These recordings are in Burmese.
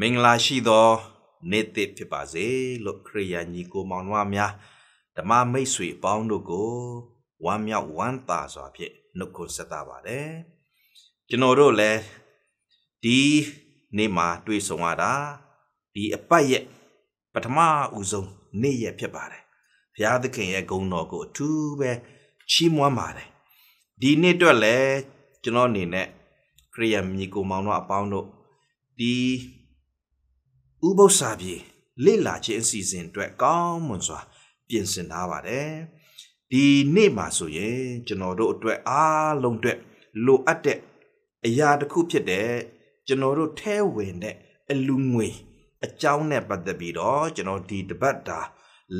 မင်္ဂလာရှိသောနေ့သစ်ဖြစ်ပါစေလို့ခရိယာညီကိုမောင်နှမများဓမ္မမိတ်ဆွေပေါင်းတို့ကိုဝမ်းမြောက်ဝမ်းသာစွာဖြင့်နှုတ်ခွန်းဆက်တာပါတယ်ကျွန်တော်တို့လည်းဒီနေ့မှာတွေ့ဆုံရတာဒီအပတ်ရဲ့ပထမဦးဆုံးနေ့ရက်ဖြစ်ပါတယ်ဘုရားသခင်ရဲ့ဂုဏ်တော်ကိုအထူးပဲချီးမွမ်းပါတယ်ဒီနေ့အတွက်လည်းကျွန်တော်အနေနဲ့ခရိယာညီကိုမောင်နှမအပေါင်းတို့ဒီ ဥပု္ပ္ပစာပြေလေ့လာခြင်းအစီအစဉ်အတွက်ကောင်းမွန်စွာ ပြင်ဆင်ထားပါတယ်ဒီနေ့မှာဆိုရင်ကျွန်တော်တို့အတွက်အားလုံးအတွက်လိုအပ်တဲ့အရာတစ်ခုဖြစ်တဲ့ကျွန်တော်တို့ထဲဝင်တဲ့အလူငွေအကြောင်းနဲ့ပတ်သက်ပြီးတော့ကျွန်တော်ဒီတပတ်တာ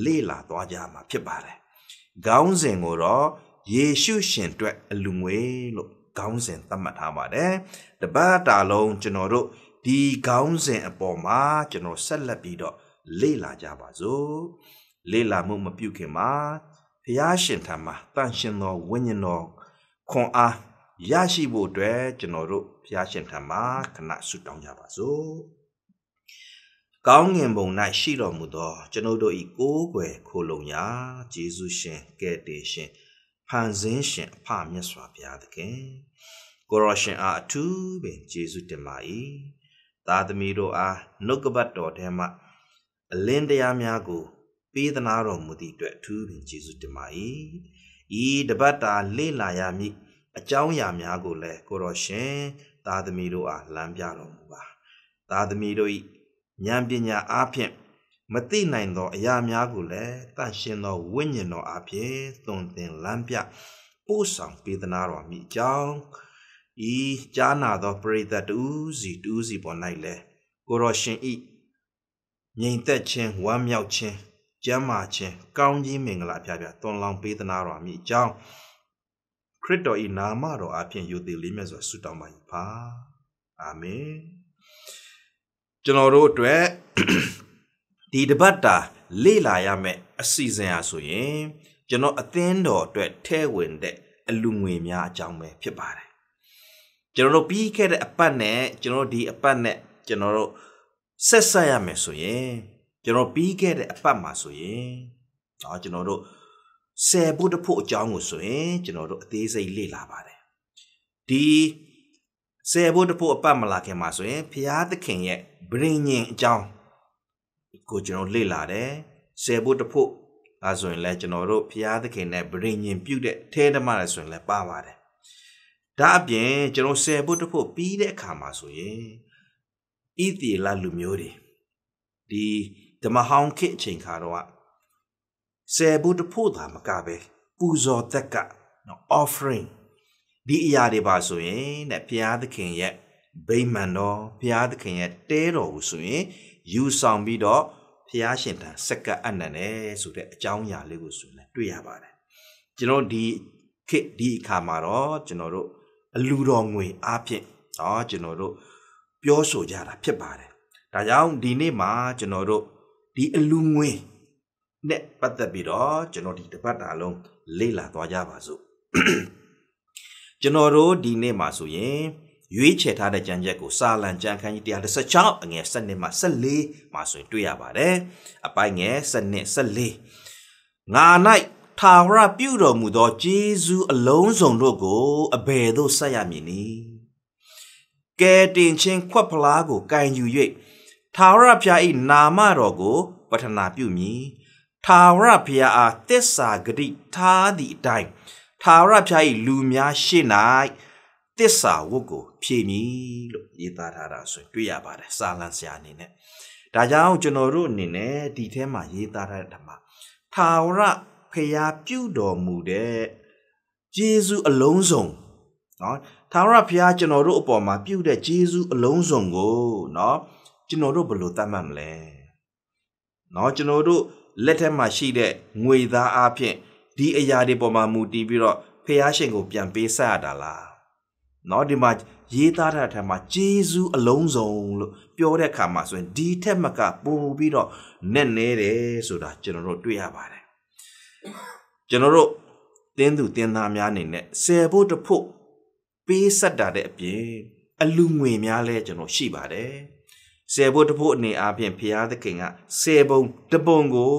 လေ့လာသွားကြမှာဖြစ်ပါတယ်ခေါင်းစဉ်ကိုတော့ယေရှုရှင်အတွက်အလူငွေလို့ခေါင်းစဉ်သတ်မှတ်ထားပါတယ်တပတ်တာလုံးကျွန်တော်တို့ ဒီခေါင်းစဉ်အပေါ်မှာကျွန်တော်ဆက်လက်ပြီးတော့လေ့လာကြပါစို့လေ့လာမှုမပြုခင်မှာဘုရားရှင်ထံမှာတန်ရှင်သောဝိညာဉ်တော်ခွန်အားရရှိဖို့အတွက်ကျွန်တော်တို့ဘုရားရှင်ထံမှာခဏဆုတောင်းကြပါစို့ကောင်းငင်ဘုံ၌ရှိတော်မူသောကျွန်ုပ်တို့၏ကိုးကွယ်ခိုလုံရာယေရှုရှင်ကယ်တင်ရှင်ဖန်ဆင်းရှင်အဖမြတ်စွာဘုရားသခင်ကိုရရှင်အားအထူးပင်ယေရှုတင်ပါ၏ သားသမီးတို့အားနှုတ်ကပတ်တော်ထဲမှအလင်းတရားများကို ပေးသနာတော်မူသည့်အတွက်အထူးပင်ကျေးဇူးတင်ပါ၏ဤတပတ်တာလေ့လာရမည်အကြောင်းအရာများကိုလည်းကိုတော်ရှင်သားသမီးတို့အားလမ်းပြတော်မူပါသားသမီးတို့၏ဉာဏ်ပညာအားဖြင့်မသိနိုင်သောအရာများကိုလည်းတန်ရှင်သောဝိညာဉ်တော်အားဖြင့်သွန်သင်လမ်းပြပို့ဆောင်ပေးသနာတော်မူအကြောင်း ဤကြားနာသောပရိသတ်တူးစီတူးစီပေါ်၌လဲကိုရောရှင်ဤငြိမ်သက်ခြင်းဝမ်းမြောက်ခြင်းကျမ်းမာခြင်းကောင်းကြီးမင်္ဂလာပြပြသွန်လောင်းပေးသနာတော်မူအကြောင်းခရစ်တော်ဤနာမတော်အဖျင်ယုသေးလေးမြတ်စွာဆုတောင်းပါ၏ပါအာမင်ကျွန်တော်တို့အတွက်ဒီတပတ်တာလေ့လာရမယ့်အစီအစဉ်အားဆိုရင်ကျွန်တော်အသင်းတော်အတွက်ထဲဝင်တဲ့အလူငွေများအကြောင်းပဲဖြစ်ပါတယ် ကျွန်တော်တို့ပြီးခဲ့တဲ့အပတ်နဲ့ကျွန်တော်တို့ဒီအပတ်နဲ့ကျွန်တော်တို့ဆက်ဆက်ရမယ်ဆိုရင်ကျွန်တော်ပြီးခဲ့တဲ့အပတ်မှာဆိုရင်တော့ကျွန်တော်တို့ဆယ်ဖို့တဖို့အကြောင်းကိုဆိုရင်ကျွန်တော်တို့အသေးစိတ်လေ့လာပါတယ်ဒီဆယ်ဖို့တဖို့အပတ်မလာခင်မှာဆိုရင်ဘုရားသခင်ရဲ့ဗြိဉ္ဉ်အကြောင်းကိုကျွန်တော်လေ့လာတယ်ဆယ်ဖို့တဖို့အဲဆိုရင်လည်းကျွန်တော်တို့ဘုရားသခင်နဲ့ဗြိဉ္ဉ်ပြုတဲ့ထဲဓမ္မလည်းဆိုရင်လည်းပါပါတယ် ဒါအပြင်ကျွန်တော်ဆယ်ဖို့တဖို့ပြီးတဲ့အခါမှာဆိုရင်ဣတိလလူမျိုးတွေဒီဓမ္မဟောင်းခေတ်အချိန်ခါတော့ဆယ်ဖို့တဖို့သာမကပဲပူဇော်သက်ကနော် offering ဒီအရာတွေပါဆိုရင်တဲ့ဘုရားသခင်ရဲ့ဗိမာန်တော်ဘုရားသခင်ရဲ့တဲတော်ကိုဆိုရင်ယူဆောင်ပြီးတော့ဘုရားရှင်ထံစက္ကအနန္တယ်ဆိုတဲ့အကြောင်းအရာလေးကိုဆိုရင်တွေ့ရပါတယ်ကျွန်တော်ဒီခေတ်ဒီအခါမှာတော့ကျွန်တော်တို့ အလူတော်ငွေအားဖြင့်ဟောကျွန်တော်တို့ပြောဆိုကြတာဖြစ်ပါတယ်ဒါကြောင့်ဒီနေ့မှာကျွန်တော်တို့ဒီအလူငွေနဲ့ပတ်သက်ပြီးတော့ကျွန်တော်ဒီတစ်ပတ်တာလုံးလေ့လာသွားကြပါစို့ကျွန်တော်တို့ဒီနေ့မှာဆိုရင်ရွေးချယ်ထားတဲ့ကြံချက်ကိုစာလံကြံခန်းကြီး116အငယ်7မှ14မှာဆိုရင်တွေ့ရပါတယ်အပိုင်းငယ်7 14ငါ၌ ထာဝရပြုတော်မူသောဂျေဇုအလုံးစုံတို့ကိုအဘယ်သို့ဆက်ရမည်နည်းကဲတင်ချင်းခွက်ဖလားကိုကင်ယူ၍ထာဝရဘုရား၏နာမတော်ကိုပထနာပြုမည်ထာဝရဘုရားအားတစ္ဆာဂတိထားသည့်အတိုင်းထာဝရဘုရား၏လူများရှေ့၌တစ္ဆာဝတ်ကို ဖြည့်မည်လို့ရေးသားထားတာဆိုတွေ့ရပါတယ်စာလံဆရာအနေနဲ့ဒါကြောင့်ကျွန်တော်တို့အနေနဲ့ဒီထဲမှာရေးသားထားတဲ့ဓမ္မထာဝရ ဖျားပြုတော်မူတဲ့ဂျေဇုအလုံးစုံနော်ထာဝရဘုရားကျွန်တော်တို့အပေါ်မှာပြုတဲ့ဂျေဇုအလုံးစုံကိုနော်ကျွန်တော်တို့ဘယ်လိုသတ်မှတ်မလဲနော်ကျွန်တော်တို့လက်ထက်မှာရှိတဲ့ငွေသားအဖြစ်ဒီအရာတွေပေါ်မှာမူတည်ပြီးတော့ဖះရှင်ကိုပြန်ပေးဆက်ရတာလားနော်ဒီမှာရေးသားတဲ့ထက်မှာဂျေဇုအလုံးစုံလို့ပြောတဲ့အခါမှာဆိုရင်ဒီထက်မကပို့ပြီးတော့နက်နေတယ်ဆိုတာကျွန်တော်တို့တွေ့ရပါတယ် ကျွန်တော်တို့တင်းသူတင်းသားများအနေနဲ့ဆယ်ဖို့တဖို့ပေးဆက်တာတဲ့အပြင်အလူငွေများလဲကျွန်တော်ရှိပါတယ်ဆယ်ဖို့တဖို့အနေအားဖြင့်ဘုရားသခင်ကဆယ်ပုံတပုံကို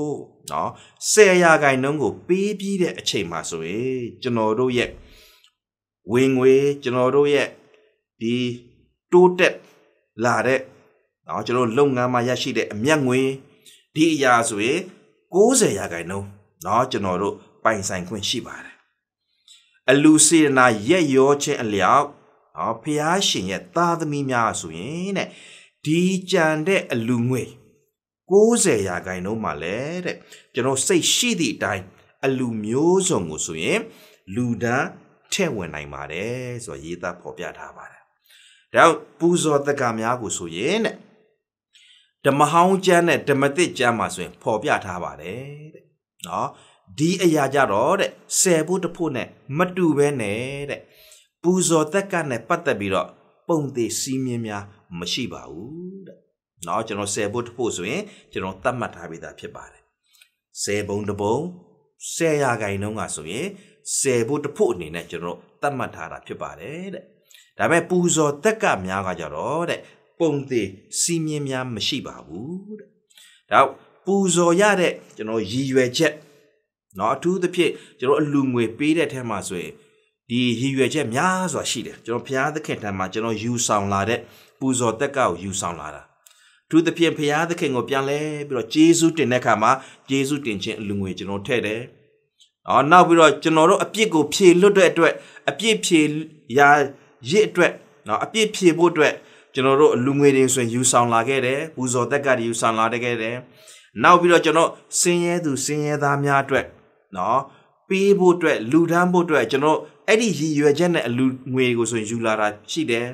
နော်ဆယ်ရာခိုင်နှုန်းကို ပေးပြီးတဲ့အချိန်မှာဆိုရင်ကျွန်တော်တို့ရဲ့ဝင်ငွေကျွန်တော်တို့ရဲ့ဒီတိုးတက်လာတဲ့နော်ကျွန်တော်လုပ်ငန်းမှာရရှိတဲ့အမြတ်ငွေဒီအရာဆိုရင်90ရာခိုင်နှုန်း နော်ကျွန်တော်တို့ပိုင်ဆိုင်ခွင့်ရှိပါတယ်အလူစေနာရက်ရောခြင်းအလျောက်နော်ဖျားရှင်ရဲ့သားသမီးများဆိုရင်တဲ့ဒီကြံတဲ့အလူငွေ90ရာခိုင်နှုန်းမှာလဲတဲ့ကျွန်တော်စိတ်ရှိသည့်အတိုင်းအလူမျိုးစုံကိုဆိုရင်လူဒန်းထည့်ဝင်နိုင်ပါတယ်ဆိုတော့ရေးသားဖော်ပြထားပါတယ်။ဒါကြောင့်ပူဇော်တက္ကများကိုဆိုရင်တဲ့ဓမ္မဟောင်းကျမ်းနဲ့ဓမ္မသစ်ကျမ်းမှာဆိုရင်ဖော်ပြထားပါတယ်တဲ့။ နော်ဒီအရာကြတော့တဲ့ဆယ်ဖို့တဖို့နဲ့မတူပဲနဲ့တဲ့ပူဇော်တက်ကနဲ့ပတ်သက်ပြီးတော့ပုံသေးစီးမြင်းများမရှိပါဘူးတဲ့။နော်ကျွန်တော်ဆယ်ဖို့တဖို့ဆိုရင်ကျွန်တော်သတ်မှတ်ထားပြီးသားဖြစ်ပါတယ်။ဆယ်ပုံတပုံဆယ်ရာခိုင်နှုန်းကဆိုရင်ဆယ်ဖို့တဖို့အနေနဲ့ကျွန်တော်သတ်မှတ်ထားတာဖြစ်ပါတယ်တဲ့။ဒါပေမဲ့ပူဇော်တက်ကများကကြတော့တဲ့ပုံသေးစီးမြင်းများမရှိပါဘူးတဲ့။ဒါ ပူဇော်ရတဲ့ကျွန်တော်ရည်ရွယ်ချက်เนาะအထူးသဖြင့်ကျွန်တော်အလူငွေပေးတဲ့ထဲမှာဆိုရင်ဒီရည်ရွယ်ချက်များစွာရှိတယ်ကျွန်တော်ဘုရားသခင်ထံမှာကျွန်တော်ယူဆောင်လာတဲ့ပူဇော်တက်ကောက်ယူဆောင်လာတာသူသဖြင့်ဘုရားသခင်ကိုပြန်လဲပြီးတော့ဂျေဇုတင်တဲ့အခါမှာဂျေဇုတင်ခြင်းအလူငွေကျွန်တော်ထည့်တယ်။အော်နောက်ပြီးတော့ကျွန်တော်တို့အပြစ်ကိုဖြေလွတ်တဲ့အတွက်အပြစ်ဖြေရာရစ်အတွက်နော်အပြစ်ဖြေဖို့အတွက်ကျွန်တော်တို့အလူငွေတွေဆိုရင်ယူဆောင်လာခဲ့တယ်ပူဇော်တက်ကတွေယူဆောင်လာခဲ့တယ်။ နောက်ပြီးတော့ကျွန်တော်စင်ရဲသူစင်ရဲသားများအတွက်နော်ပေးဖို့အတွက်လူဒန်းဖို့အတွက်ကျွန်တော်အဲ့ဒီရည်ရွယ်ချက်နဲ့အလူငွေကိုဆိုရင်ယူလာတာရှိတယ်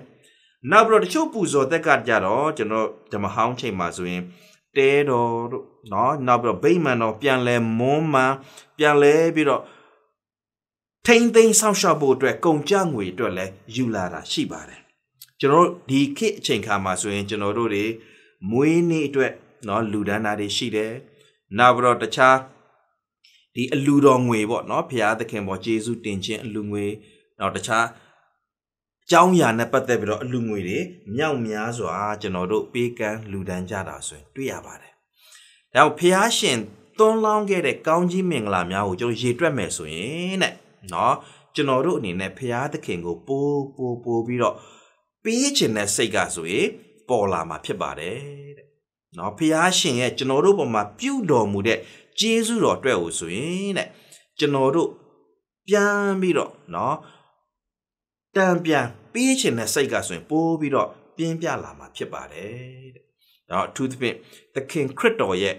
နောက်ပြီးတော့တချို့ပူဇော်သက်ကကြတော့ကျွန်တော်ဓမ္မဟောင်းချိန်မှာဆိုရင်တဲတော်တို့နော်နောက်ပြီးတော့ဗိမာန်တော်ပြန်လဲမွန်းမှန်ပြန်လဲပြီးတော့ထိမ့်သိမ်းဆောက်ရှောက်ဖို့အတွက်ကုန်ကြငွေအတွက်လည်းယူလာတာရှိပါတယ်ကျွန်တော်ဒီခေတ်အချိန်ခါမှာဆိုရင်ကျွန်တော်တို့တွေမွေးနေ့အတွက် နော်လူဒန်းတာတွေရှိတယ်နောက်ပြီးတော့တခြားဒီအလူတော်ငွေပေါ့နော်ဘုရားသခင်ပေါ်ယေရှုတင်ခြင်းအလူငွေနောက်တခြားအကြောင်းအရာနဲ့ပတ်သက်ပြီးတော့အလူငွေတွေမြောက်များစွာကျွန်တော်တို့ပေးကမ်းလူဒန်းကြတာဆိုရင်တွေ့ရပါတယ်။ဒါကြောင့်ဘုရားရှင်သွန်းလောင်းခဲ့တဲ့ကောင်းကြီးမင်္ဂလာများကိုကျွန်တော်ရေတွက်မယ်ဆိုရင်တဲ့နော်ကျွန်တော်တို့အနေနဲ့ဘုရားသခင်ကိုပိုးပိုးပိုးပြီးတော့ပေးခြင်းတဲ့စိတ်ကဆိုရင်ပေါ်လာမှာဖြစ်ပါတယ်တဲ့။ နော်ဘုရားရှင်ရဲ့ကျွန်တော်တို့ပေါ်မှာပြုတော်မူတဲ့ကျေးဇူးတော်အတွက်ကိုဆိုရင်တဲ့ကျွန်တော်တို့ပြန်ပြီးတော့နော်တံပြန်ပေးခြင်းတဲ့စိတ်ကဆိုရင်ပိုးပြီးတော့ပြင်းပြလာမှာဖြစ်ပါတယ်တဲ့။နော်အထူးသဖြင့်သခင်ခရစ်တော်ရဲ့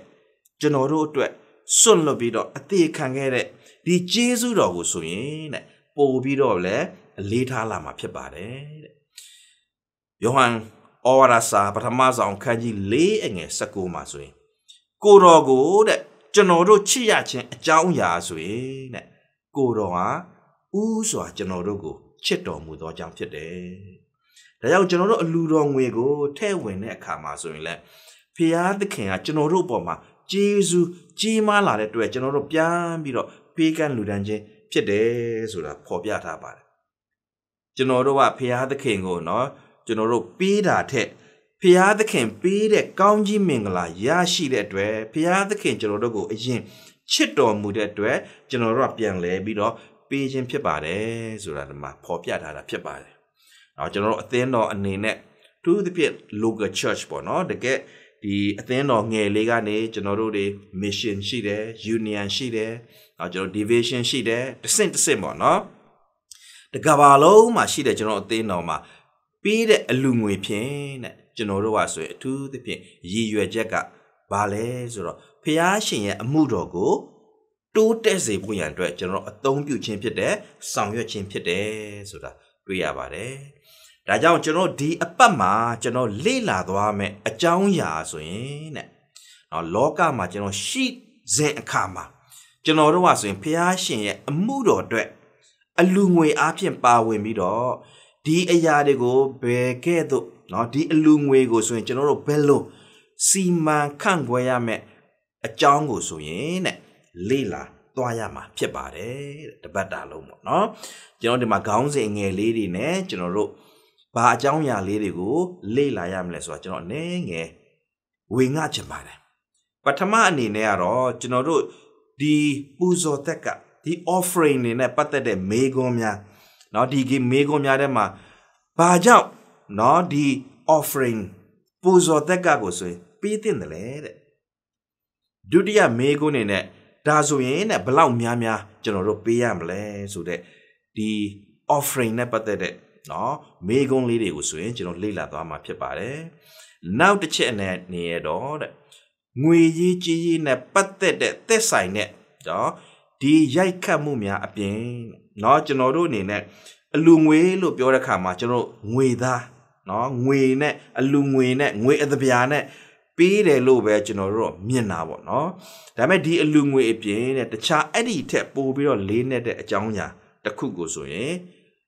ကျွန်တော်တို့အတွက်စွန့်လွတ်ပြီးတော့အသေးခံခဲ့တဲ့ဒီကျေးဇူးတော်ကိုဆိုရင်တဲ့ပို့ပြီးတော့လည်းအလေးထားလာမှာဖြစ်ပါတယ်တဲ့။ယောဟန် ဩဝါဒစာပထမဆုံးခန်းကြီး၄အငယ်၁၉မှာဆိုရင်ကိုတော်ကိုတဲ့ကျွန်တော်တို့ချစ်ရခြင်းအကြောင်းအရာဆိုရင်တဲ့ကိုတော်ဟာဥစွာကျွန်တော်တို့ကိုချစ်တော်မူသောကြောင့်ဖြစ်တယ်။ဒါကြောင့်ကျွန်တော်တို့အလူတော်ငွေကိုထဲ့ဝင်တဲ့အခါမှာဆိုရင်လည်းဖျားသခင်ကကျွန်တော်တို့အပေါ်မှာဂျေဇုကြီးမားလာတဲ့အတွက်ကျွန်တော်တို့ပြန်ပြီးတော့ပေးကမ်းလူဒန်းခြင်းဖြစ်တယ်ဆိုတာဖော်ပြထားပါတယ်။ကျွန်တော်တို့ကဖျားသခင်ကိုနော် ကျွန်တော်တို့ပေးတာထက်ဖျားသခင်ပေးတဲ့ကောင်းကြီးမင်္ဂလာရရှိတဲ့အတွက်ဖျားသခင်ကျွန်တော်တို့ကိုအရင်ချစ်တော်မူတဲ့အတွက်ကျွန်တော်တို့ကပြန်လဲပြီးတော့ပေးခြင်းဖြစ်ပါတယ်ဆိုတာဒီမှာဖော်ပြထားတာဖြစ်ပါတယ်။အော်ကျွန်တော်တို့အသင်းတော်အနေနဲ့သူသဖြင့် local church ပေါ့နော်တကယ်ဒီအသင်းတော်ငယ်လေးကနေကျွန်တော်တို့တွေ mission ရှိတယ် union ရှိတယ်အော်ကျွန်တော် division ရှိတယ်တဆင့်တဆင့်ပေါ့နော်တကဘာလုံးမှာရှိတဲ့ကျွန်တော်အသင်းတော်မှာ ပေးတဲ့အလူငွေဖြင့်တဲ့ကျွန်တော်တို့ကဆိုရင်အထူးသဖြင့်ရည်ရွယ်ချက်ကဘာလဲဆိုတော့ဖះရှင်ရဲ့အမှုတော်ကိုတိုးတက်စေဖို့ရန်အတွက်ကျွန်တော်အသုံးပြုခြင်းဖြစ်တဲ့ဆောင်ရွက်ခြင်းဖြစ်တယ်ဆိုတာတွေ့ရပါတယ်။ဒါကြောင့်ကျွန်တော်ဒီအပတ်မှာကျွန်တော်လေ့လာသွားမယ်အကြောင်းအရာဆိုရင်တဲ့။နော်လောကမှာကျွန်တော်ရှိစဉ်အခါမှာကျွန်တော်တို့ကဆိုရင်ဖះရှင်ရဲ့အမှုတော်အတွက်အလူငွေအားဖြင့်ပါဝင်ပြီးတော့ ဒီအရာတွေကိုဘယ်ကဲ့သို့နော်ဒီအလူငွေကိုဆိုရင်ကျွန်တော်တို့ဘယ်လိုစီမံခန့်ခွဲရမယ်အကြောင်းကိုဆိုရင်တဲ့လေ့လာသွားရမှာဖြစ်ပါတယ်တပတ်တာလုံးပေါ့နော်ကျွန်တော်ဒီမှာခေါင်းစဉ်ငယ်လေးတွေနဲ့ကျွန်တော်တို့ဘာအကြောင်းအရာလေးတွေကိုလေ့လာရမလဲဆိုတာကျွန်တော်အနေငယ်ဝေငှချင်ပါတယ်ပထမအနေနဲ့ကတော့ကျွန်တော်တို့ဒီပူဇော်သက်ကဒီ offering တွေနဲ့ပတ်သက်တဲ့မေးခွန်းများ နော်ဒီကိမေးခွန်းများထဲမှာဘာကြောင့်နော်ဒီ offering ပူဇော်သက်ကကိုဆိုရင်ပေးတင်တယ်လေတဲ့ဒုတိယမေးခွန်းနေနဲ့ဒါဆိုရင်တဲ့ဘလောက်များများကျွန်တော်တို့ပေးရမလဲဆိုတဲ့ဒီ offering နဲ့ပတ်သက်တဲ့နော်မေးခွန်းလေးတွေကိုဆိုရင်ကျွန်တော်လေ့လာသွားမှာဖြစ်ပါတယ်နောက်တစ်ချက်အနေနဲ့တော့တဲ့ငွေရေးကြေးရေးနဲ့ပတ်သက်တဲ့သက်ဆိုင်တဲ့နော် ဒီရိုက်ခတ်မှုများအပြင်เนาะကျွန်တော်တို့အနေနဲ့အလူငွေလို့ပြောတဲ့ခါမှာကျွန်တော်ငွေသားเนาะငွေနဲ့အလူငွေနဲ့ငွေအသပြာနဲ့ပေးတယ်လို့ပဲကျွန်တော်တို့မြင်တာပေါ့เนาะဒါပေမဲ့ဒီအလူငွေအပြင်တဲ့တခြားအဲ့ဒီထက်ပိုပြီးတော့လေးနဲ့တဲ့အကြောင်းအရာတစ်ခုကိုဆိုရင်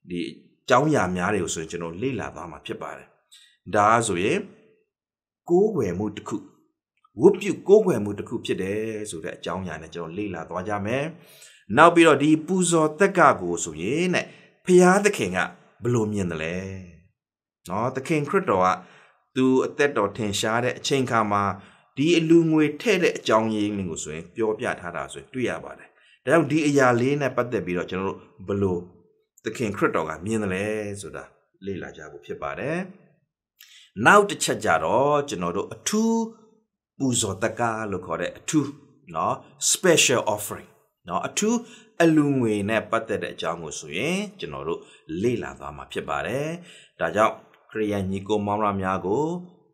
ဒီအကြောင်းအရာများတွေကိုဆိုရင်ကျွန်တော်လေ့လာသွားမှာဖြစ်ပါတယ်ဒါဆိုရင်ကိုးကွယ်မှုတစ်ခု ဝုတ်ပြုကိုးကွယ်မှုတစ်ခုဖြစ်တယ်ဆိုတဲ့အကြောင်းအရာနဲ့ကျွန်တော်လေ့လာသွားကြမယ်နောက်ပြီးတော့ဒီပူဇော်တက်ကကိုဆိုရင်တဲ့ဖျားသခင်ကဘယ်လိုမြင်တယ်လဲနော်သခင်ခရစ်တော်ကသူအသက်တော်ထင်ရှားတဲ့အချိန်ခါမှာဒီအလူငွေထဲ့တဲ့အကြောင်းရင်းလေးကိုဆိုရင်ပြောပြထားတာဆိုရင်တွေ့ရပါတယ်။ဒါကြောင့်ဒီအရာလေးနဲ့ပတ်သက်ပြီးတော့ကျွန်တော်တို့ဘလို့သခင်ခရစ်တော်ကမြင်တယ်လဲဆိုတာလေ့လာကြဖို့ဖြစ်ပါတယ်။နောက်တစ်ချက်ကြတော့ကျွန်တော်တို့အထူး ပူဇော်တက္ကလို့ခေါ်တဲ့အထူးနော် special offering နော်အထူးအလူငွေနဲ့ပတ်သက်တဲ့အကြောင်းကိုဆိုရင်ကျွန်တော်တို့လေ့လာသွားမှာဖြစ်ပါတယ်။ဒါကြောင့်ခရိယန်ညီကိုမောင်ရများကို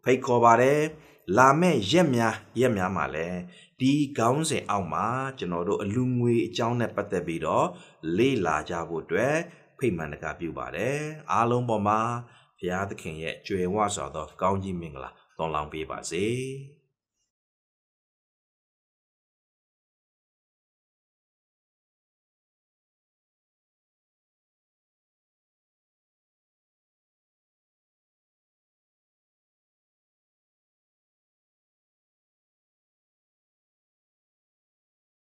ဖိတ်ခေါ်ပါတယ်။လာမယ့်ရက်များရက်များမှာလည်းဒီခေါင်းစဉ်အောက်မှာကျွန်တော်တို့အလူငွေအကြောင်းနဲ့ပတ်သက်ပြီးတော့လေ့လာကြဖို့အတွက်ဖိတ်မှန်တကားပြုပါတယ်။အားလုံးပေါ်မှာဘုရားသခင်ရဲ့ကြွယ်ဝစွာသောကောင်းကြီးမင်္ဂလာတောင်းလောင်းပေးပါစေ။